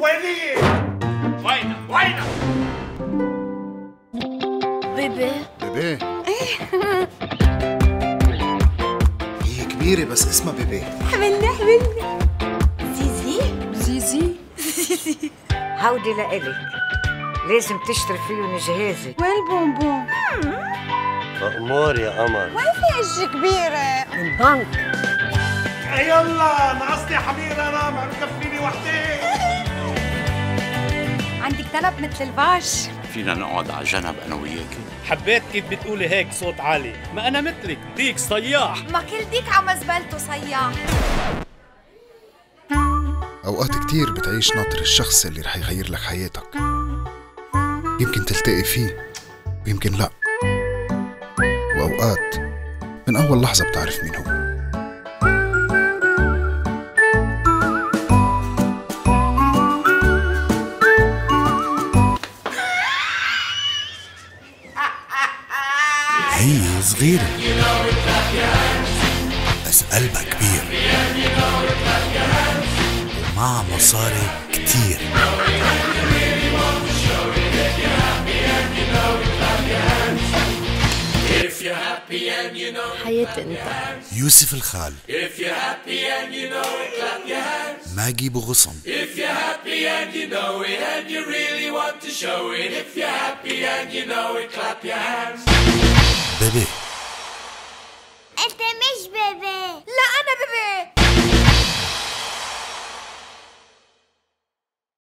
ويني وينك وينك بيبي. بيبي. هي كبيرة بس اسمها بيبي. حملنا حملنا زيزي؟ زيزي. زيزي. هودي لإلك لازم تشتري فيهم جهازك وين البونبون؟ مأمور يا قمر. إيش كبيرة؟ البنك يلا ناقصني حمير أنا ما بكفيني طلب مثل الباش فينا نقعد على جنب أنا وياك. حبيت كيف بتقولي هيك صوت عالي. ما أنا مثلك ديك صياح. ما كل ديك عم زبلته صياح. أوقات كتير بتعيش ناطر الشخص اللي رح يغير لك حياتك. يمكن تلتقي فيه ويمكن لا. وأوقات من أول لحظة بتعرف مين هو. هي صغيرة. بس قلبها كبير. ومعها مصاري كتير. حياة انت يوسف الخال. ماجي بغصن بيبي انت مش بيبي لا